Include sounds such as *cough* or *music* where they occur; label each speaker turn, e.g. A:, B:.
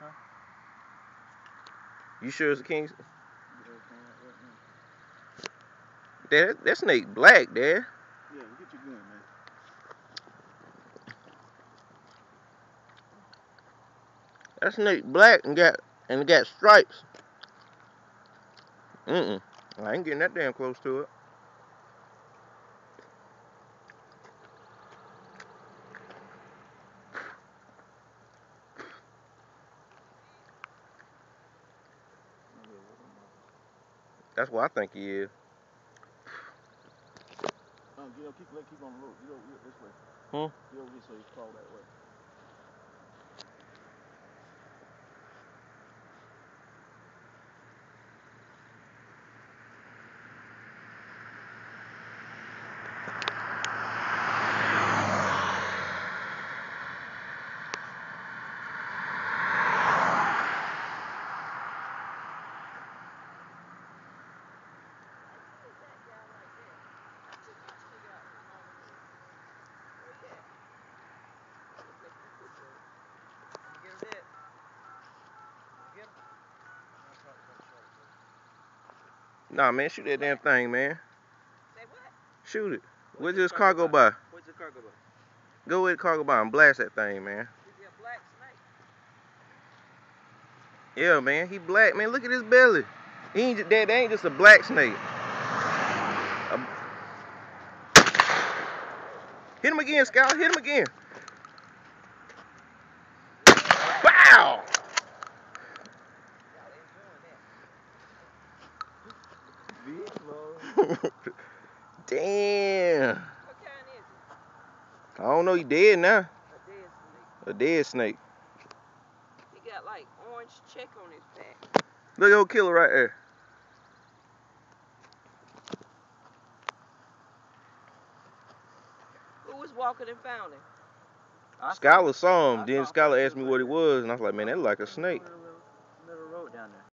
A: Huh?
B: You sure it's a king?
A: Yeah, come on, right now.
B: That, that snake black, Dad.
A: Yeah, get your gun, man.
B: That snake black and got and got stripes. Mm-mm. I ain't getting that damn close to it. That's what I think he is.
A: Uh, up, keep, keep on the road. Get over here this way.
B: Hmm?
A: Get over here so you that way.
B: Nah, man, shoot that damn thing, man.
C: Say what?
B: Shoot it.
C: Where's this
B: this car
C: cargo
B: go by?
C: Where's the cargo boat?
B: Go with the cargo by and blast that thing, man.
C: Is he a black snake?
B: Yeah, man, he black, man. Look at his belly. He ain't just, that ain't just a black snake. A- Hit him again, Scout. Hit him again. *laughs* Damn.
C: What kind is it?
B: I don't know. He dead now.
C: A dead snake.
B: A dead snake.
C: He got like orange check on his back.
B: Look at old killer right there.
C: Who was walking and found him?
A: I saw-
B: Skylar saw him.
A: I
B: Then
A: saw
B: Skylar asked me what it was, and I was like, man, that look like a snake.
A: Right